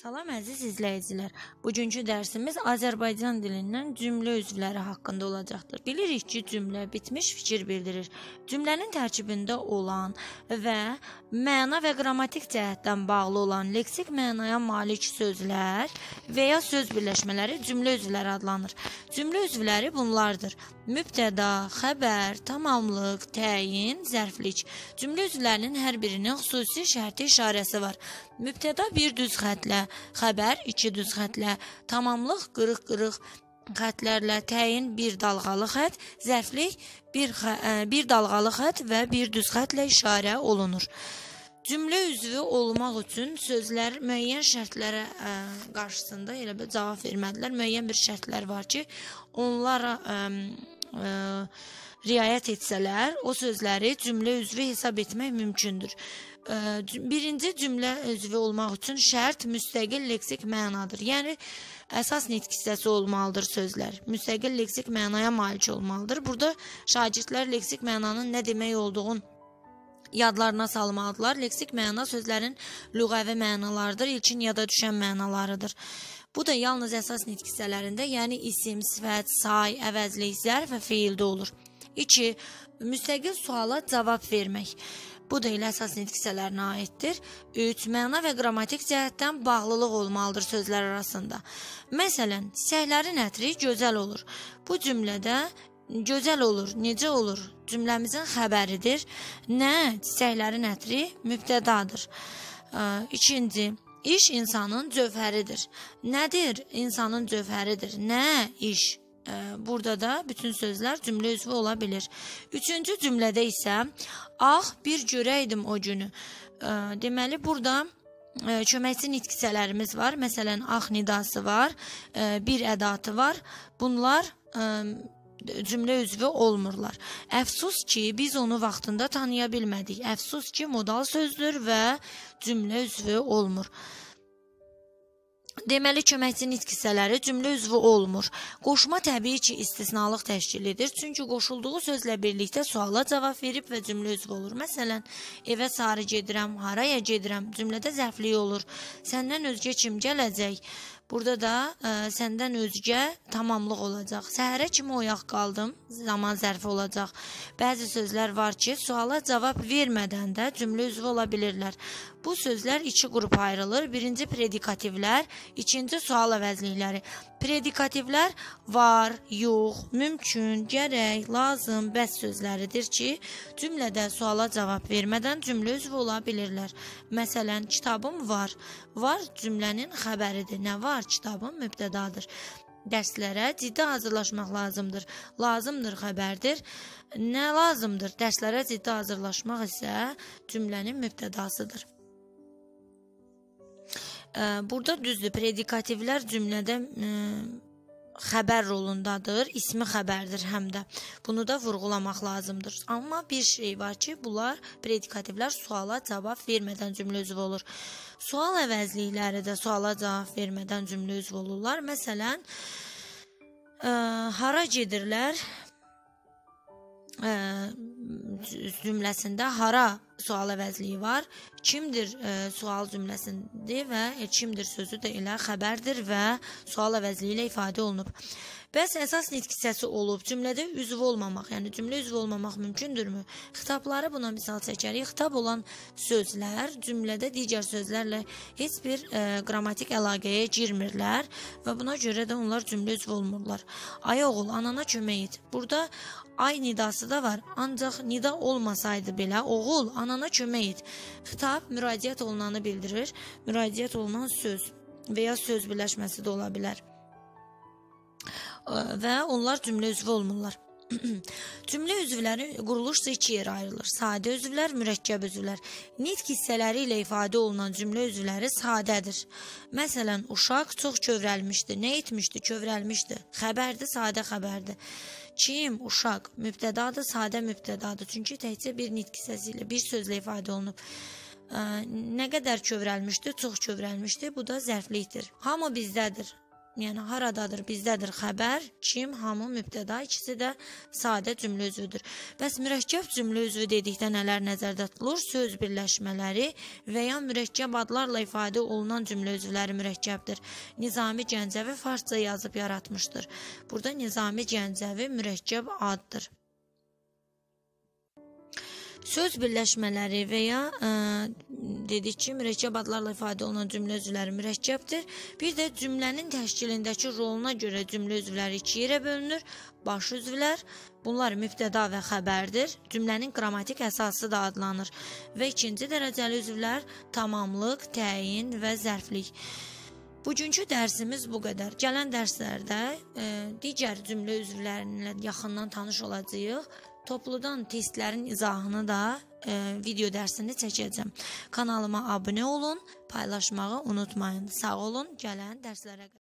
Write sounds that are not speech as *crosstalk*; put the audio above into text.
Salam əziz izləyicilər. Bugünkü dərsimiz Azərbaycan dilindən cümlə üzvləri haqqında olacaqdır. Bilirik ki, cümlə bitmiş fikir bildirir. Cümlənin tərkibində olan və məna və qrammatik cəhətdən bağlı olan leksik mənaya malik sözlər və ya söz birləşmələri cümlə üzvləri adlanır. Cümlə üzvləri bunlardır: mübtəda, xəbər, tamamlıq, təyin, zərflik. Cümlə üzvlərinin hər birinin xüsusi şərti işarəsi var. Mübtəda bir düz xətlə, xəbər iki düz xətlə, tamamlıq qırıq-qırıq xətlərlə, təyin bir dalğalı xətt, zərflik bir xə, ə, bir dalğalı xətt və bir düz xəttlə işarə olunur. Cümlə üzvü olmaq üçün sözlər müəyyən şərtlərə ə, qarşısında elə bir cavab vermədilər. Müəyyən bir şərtlər var ki, onlara ə, ə, riayət etsələr, o sözləri cümlə üzvü hesab etmək mümkündür. Birinci cümlə üzvü olmaq üçün şərt müstəqil leksik mənadır. Yəni əsas nitq hissəsi olmalıdır sözlər. Müstəqil leksik mənaya malik olmalıdır. Burada şagirdlər leksik mənanın nə demək olduğunu yadlarına salmalıdırlar. Leksik məna sözlərin lüğəvi mənalarıdır, ilkin yada düşən mənalarıdır. Bu da yalnız əsas nitq hissələrində, yəni isim, sifət, say, əvəzlik, zərf və feildə olur. 2. Müstəqil suala cavab vermək. Bu da elə əsas nitq hissələrinə aiddir. 3. Məna və qrammatik cəhətdən bağlılıq olmalıdır sözlər arasında. Məsələn, çiçəklərin ətri gözəl olur. Bu cümlədə gözəl olur, necə olur? Cümləmizin xəbəridir. Nə? Çiçəklərin ətri mübtədadır. İkinci, iş insanın cövhəridir. Nədir? İnsanın cövhəridir. Nə? İş. Burada da bütün sözlər cümlə üzvü ola bilir. Üçüncü cümlədə isə ah bir görəydim o günü. Deməli burada köməkçi nitqsələrimiz var. Məsələn, ax nidası var, bir ədatı var. Bunlar cümlə üzvü olmurlar. Əfsus ki, biz onu vaxtında tanıya bilmədik. Əfsus ki, modal sözdür və cümlə üzvü olmur. Deməli, köməkçi nitq hissələri cümlə üzvü olmur. Qoşma təbii ki, istisnalıq təşkil edir. Çünki qoşulduğu sözlə birlikdə suala cavab verib və cümlə üzvü olur. Məsələn, evə sarı gedirəm, haraya gedirəm cümlədə zərflik olur. Səndən özgə kim gələcək? Burada da ə, səndən özgə tamamlıq olacaq. Səhərə kimi oyaq qaldım, zaman zərfi olacaq. Bəzi sözlər var ki, suala cavab vermədən də cümlə üzvü ola bilirlər. Bu sözlər iki qrupa ayrılır. Birinci predikativlər, ikinci sual əvəzlikləri. Predikativlər var, yox, mümkün, gərək, lazım, bəs sözləridir ki, cümlədə suala cavab vermədən cümlə üzvü ola bilirlər. Məsələn, kitabım var. Var cümlənin xəbəridir. Nə var? Kitabım mübtədadır. Dərslərə ciddi hazırlaşmaq lazımdır. Lazımdır xəbərdir. Nə lazımdır? Dərslərə ciddi hazırlaşmaq isə cümlənin mübtədasıdır. Burada düzdür, predikativlər cümlədə xəbər rolundadır, ismi xəbərdir həm də. Bunu da vurğulamaq lazımdır. Amma bir şey var ki, bunlar predikativlər suala cavab vermədən cümlə üzvü olur. Sual əvəzlikləri də suala cavab vermədən cümlə üzvü olurlar. Məsələn, ə, hara gedirlər? Ə, cümləsində hara sual əvəzliyi var. Kimdir e, sual cümləsidir və e, kimdir sözü də elə xəbərdir və sual əvəzliyi ilə ifadə olunub. Bəs əsas nitq hissəsi olub cümlədə üzv olmamaq, yəni cümlə üzv olmamaq mümkündürmü? Xitabları buna misal çəkərik. Xitab olan sözlər cümlədə digər sözlərlə heç bir e, qrammatik əlaqəyə girmirlər və buna görə də onlar cümlə üzv olmurlar. Ay oğul, anana kömək et. Burada ay nidası da var. Ancaq nida olmasaydı belə oğul anana kömək et. Xitab müraciət olunanı bildirir. Müraciət olunan söz və ya söz birləşməsi də ola bilər. Və onlar cümlə üzvü olmurlar. *clears throat* Cümlə üzvləri quruluşsa iki yerə ayrılır. Sadə üzvlər, mürəkkəb üzvlər. Nitq hissələri ilə ifadə olunan cümlə üzvləri sadədir. Məsələn, uşaq çox kövrəlmişdi. Nə etmişdi? Kövrəlmişdi. Xəbərdir, sadə xəbərdir. Kim, uşaq, mübtədadır, sadə mübtədadır. Çünki təkcə bir nitq hissəsi ilə, bir sözlə ifadə olunub. Ə, nə qədər kövrəlmişdi? Çox kövrəlmişdi. Bu da zərflikdir. Hamı bizdədir. Yəni haradadır, bizdədir xəbər, kim, hamı, mübtəda, ikisi də sadə cümlə üzvüdür. Bəs mürəkkəb cümlə üzvü dedikdə nələr nəzərdə tutulur? Söz birləşmələri və ya mürəkkəb adlarla ifadə olunan cümlə üzvləri mürəkkəbdir. Nizami Gəncəvi farsça yazıb yaratmışdır. Burada Nizami Gəncəvi mürəkkəb addır. Söz birləşmələri və ya ə, dedik ki, mürəkkəb adlarla ifadə olunan cümlə üzvləri mürəkkəbdir. Bir də cümlənin təşkilindəki roluna görə cümlə üzvləri iki yerə bölünür. Baş üzvlər, bunlar mübtəda və xəbərdir. Cümlənin qrammatik əsası da adlanır. Və ikinci dərəcəli üzvlər tamamlıq, təyin və zərflik. Bugünkü dərsimiz bu qədər. Gələn dərslərdə ə, digər cümlə üzvlərinə yaxından tanış olacağıq. Topludan testlərin izahını da e, video dərsini çəkəcəm. Kanalıma abunə olun, paylaşmağı unutmayın. Sağ olun, gələn dərslərə qədər.